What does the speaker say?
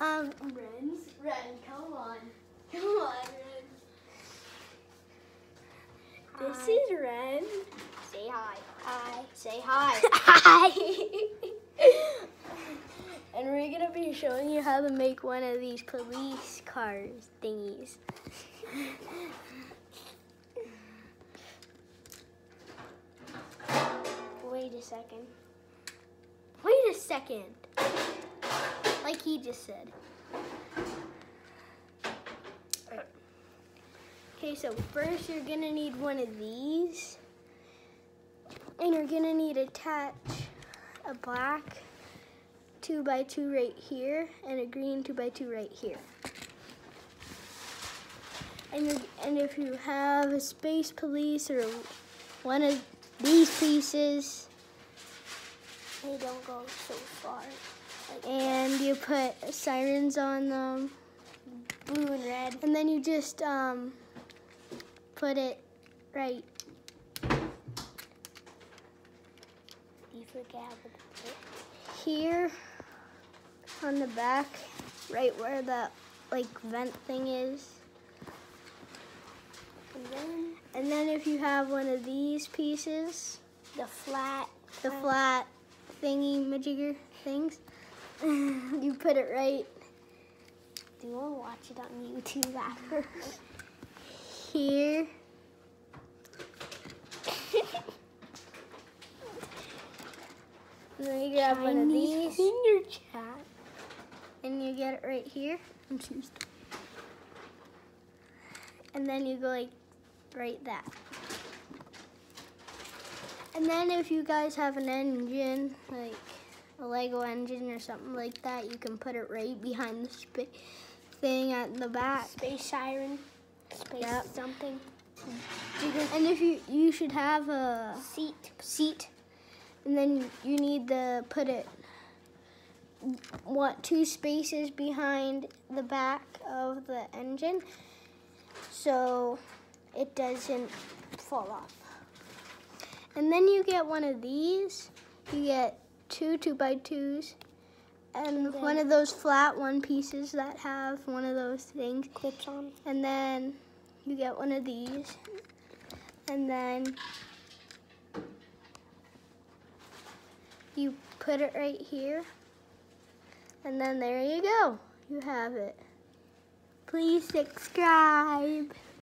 Um, Ren's, Ren, come on. Come on, Ren. This Hi. is Ren. Say hi. hi. Say hi. Hi. and we're gonna be showing you how to make one of these police cars thingies. Wait a second. Wait a second. Like he just said. Okay, so first you're gonna need one of these. And you're gonna need to attach a black two by two right here and a green two by two right here. And, and if you have a space police or one of these pieces, They don't go so far. And you put sirens on them, Blue and red. and then you just um, put it right. You forget how to put it. here on the back, right where the like vent thing is. And then And then if you have one of these pieces, the flat. the flat thingy majigger things, you put it right Do to watch it on YouTube after? here. And then you grab one of Chinese these finger chat. and you get it right here. And then you go like right that. And then if you guys have an engine, like a Lego engine or something like that, you can put it right behind the sp- thing at the back. Space siren. Space Yep. something. And if you you should have a Seat. seat, and then you need to put it what two spaces behind the back of the engine, so it doesn't fall off. And then you get one of these. You get two two by twos, and one of those flat one pieces that have one of those things. Clips on. And then you get one of these. And then you put it right here. And then there you go. You have it. Please subscribe.